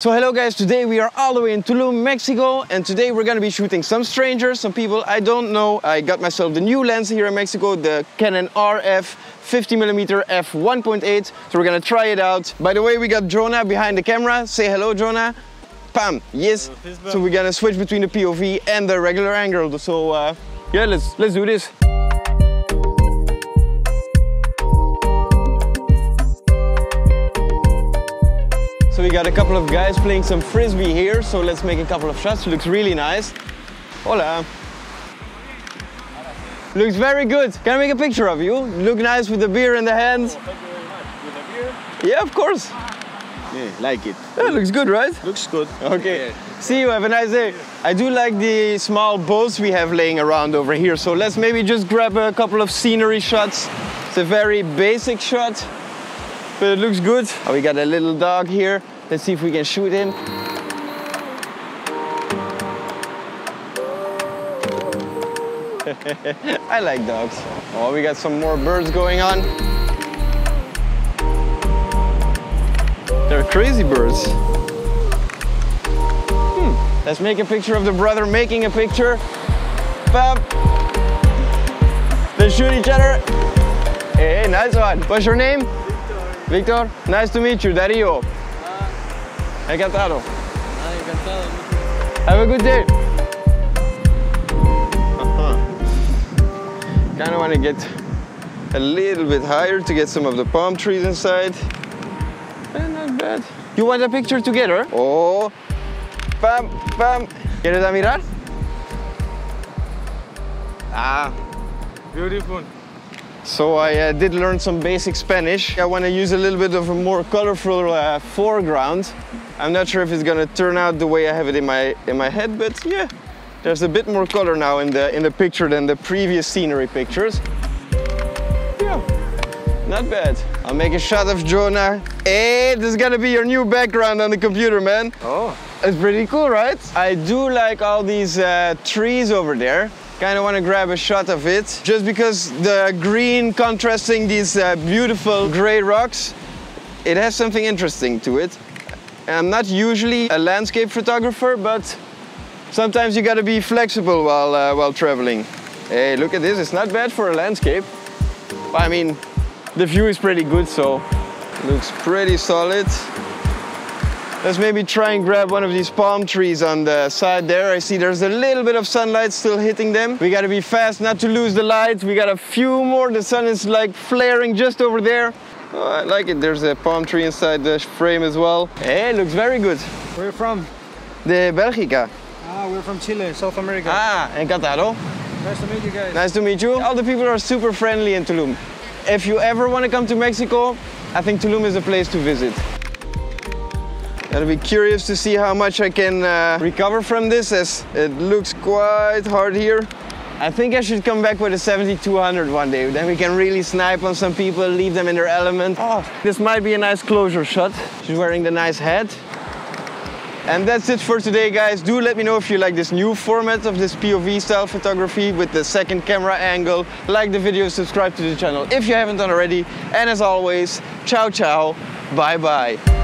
So hello guys, today we are all the way in Tulum, Mexico and today we're gonna be shooting some strangers, some people I don't know. I got myself the new lens here in Mexico, the Canon RF 50mm f1.8 so we're gonna try it out. By the way, we got Jona behind the camera. Say hello Jona. Pam, yes. So we're gonna switch between the POV and the regular angle. So uh, yeah, let's, let's do this. So we got a couple of guys playing some frisbee here, so let's make a couple of shots. Looks really nice. Hola. Looks very good. Can I make a picture of you? Look nice with the beer in the hand. Oh, yeah, of course. Yeah, like it. That looks good, right? Looks good. Okay. See you, have a nice day. I do like the small boats we have laying around over here, so let's maybe just grab a couple of scenery shots. It's a very basic shot, but it looks good. Oh, we got a little dog here. Let's see if we can shoot him. I like dogs. Oh, we got some more birds going on. They're crazy birds. Hmm. Let's make a picture of the brother making a picture. Bam. They shoot each other. Hey, nice one. What's your name? Victor. Nice to meet you. Dario. Ah. Encantado. Ah, encantado. Have a good day. Kind of want to get a little bit higher to get some of the palm trees inside. And not bad. You want a picture together? Oh, pam, pam. ¿Quieres a mirar? Ah, Beautiful. So I uh, did learn some basic Spanish. I want to use a little bit of a more colorful uh, foreground. I'm not sure if it's gonna turn out the way I have it in my in my head, but yeah, there's a bit more color now in the in the picture than the previous scenery pictures. Yeah, not bad. I'll make a shot of Jona. Hey, this is gonna be your new background on the computer, man. Oh. It's pretty cool, right? I do like all these uh, trees over there. Kind of want to grab a shot of it, just because the green contrasting these uh, beautiful gray rocks, it has something interesting to it. I'm not usually a landscape photographer, but sometimes you gotta be flexible while, uh, while traveling. Hey, look at this, it's not bad for a landscape. I mean, the view is pretty good, so looks pretty solid. Let's maybe try and grab one of these palm trees on the side there. I see there's a little bit of sunlight still hitting them. We gotta be fast not to lose the light. We got a few more. The sun is like flaring just over there. Oh, I like it. There's a palm tree inside the frame as well. Hey, looks very good. Where are you from? De Belgica. Ah, we're from Chile, South America. Ah, encantado. Nice to meet you guys. Nice to meet you. All the people are super friendly in Tulum. If you ever want to come to Mexico, I think Tulum is a place to visit. I'll be curious to see how much I can uh, recover from this as it looks quite hard here. I think I should come back with a 7200 one day. Then we can really snipe on some people, leave them in their element. Oh, this might be a nice closure shot. She's wearing the nice hat. And that's it for today, guys. Do let me know if you like this new format of this POV style photography with the second camera angle. Like the video, subscribe to the channel if you haven't done already. And as always, ciao ciao, bye bye.